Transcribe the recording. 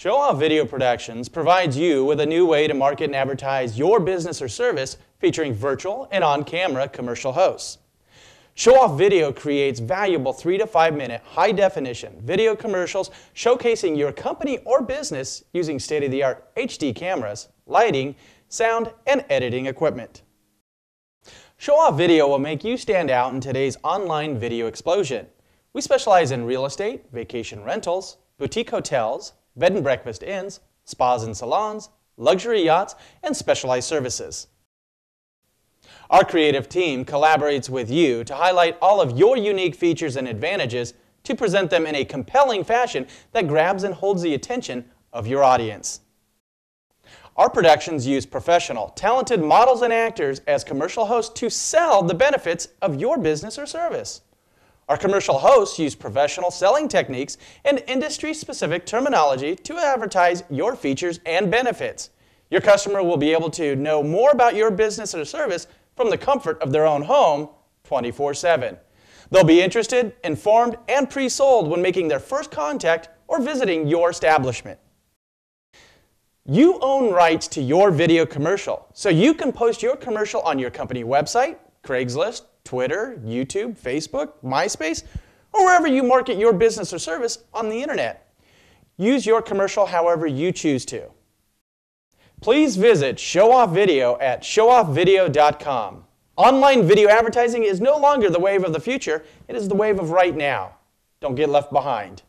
Show Off Video Productions provides you with a new way to market and advertise your business or service featuring virtual and on camera commercial hosts. Show Off Video creates valuable three to five minute high definition video commercials showcasing your company or business using state of the art HD cameras, lighting, sound, and editing equipment. Show Off Video will make you stand out in today's online video explosion. We specialize in real estate, vacation rentals, boutique hotels, bed and breakfast inns, spas and salons, luxury yachts, and specialized services. Our creative team collaborates with you to highlight all of your unique features and advantages to present them in a compelling fashion that grabs and holds the attention of your audience. Our productions use professional, talented models and actors as commercial hosts to sell the benefits of your business or service. Our commercial hosts use professional selling techniques and industry specific terminology to advertise your features and benefits. Your customer will be able to know more about your business or service from the comfort of their own home 24 7. They'll be interested, informed, and pre sold when making their first contact or visiting your establishment. You own rights to your video commercial, so you can post your commercial on your company website, Craigslist, Twitter, YouTube, Facebook, MySpace, or wherever you market your business or service on the internet. Use your commercial however you choose to. Please visit Show Off Video at showoffvideo.com. Online video advertising is no longer the wave of the future, it is the wave of right now. Don't get left behind.